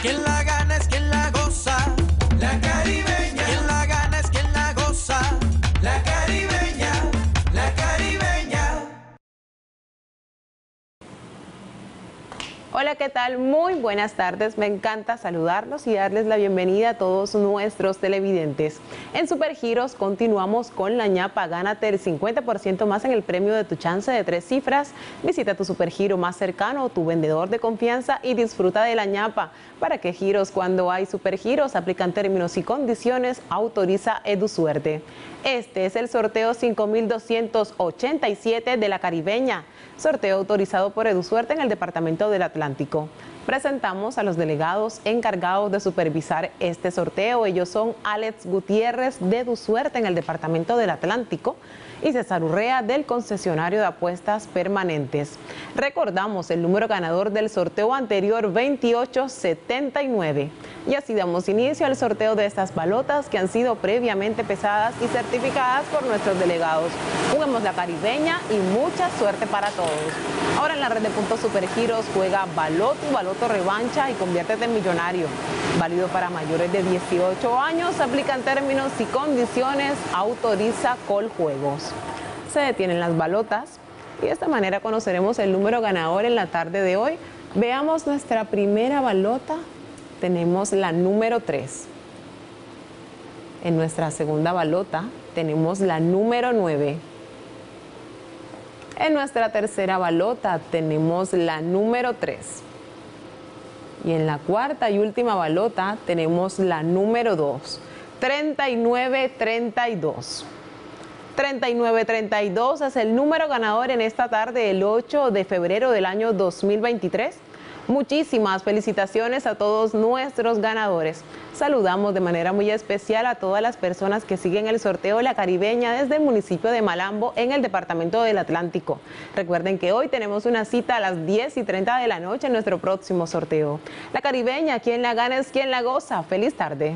Quien la Hola, ¿qué tal? Muy buenas tardes. Me encanta saludarlos y darles la bienvenida a todos nuestros televidentes. En Supergiros continuamos con la ñapa. Gánate el 50% más en el premio de tu chance de tres cifras. Visita tu Supergiro más cercano o tu vendedor de confianza y disfruta de la ñapa. ¿Para qué giros cuando hay Supergiros? Aplican términos y condiciones. Autoriza EduSuerte. Este es el sorteo 5287 de la Caribeña. Sorteo autorizado por EduSuerte en el Departamento del Atlántico. Presentamos a los delegados encargados de supervisar este sorteo. Ellos son Alex Gutiérrez de EduSuerte en el Departamento del Atlántico y César Urrea del concesionario de apuestas permanentes. Recordamos el número ganador del sorteo anterior 2879. Y así damos inicio al sorteo de estas balotas que han sido previamente pesadas y certificadas por nuestros delegados. Juguemos la caribeña y mucha suerte para todos. Ahora en la red de puntos supergiros juega Baloto, Baloto Revancha y conviértete en millonario. Válido para mayores de 18 años, aplican términos y condiciones, autoriza Coljuegos. Se detienen las balotas y de esta manera conoceremos el número ganador en la tarde de hoy. Veamos nuestra primera balota. Tenemos la número 3. En nuestra segunda balota tenemos la número 9. En nuestra tercera balota tenemos la número 3. Y en la cuarta y última balota tenemos la número 2. 3932. 3932 es el número ganador en esta tarde, el 8 de febrero del año 2023. Muchísimas felicitaciones a todos nuestros ganadores. Saludamos de manera muy especial a todas las personas que siguen el sorteo La Caribeña desde el municipio de Malambo en el departamento del Atlántico. Recuerden que hoy tenemos una cita a las 10 y 30 de la noche en nuestro próximo sorteo. La Caribeña, quien la gana es quien la goza. Feliz tarde.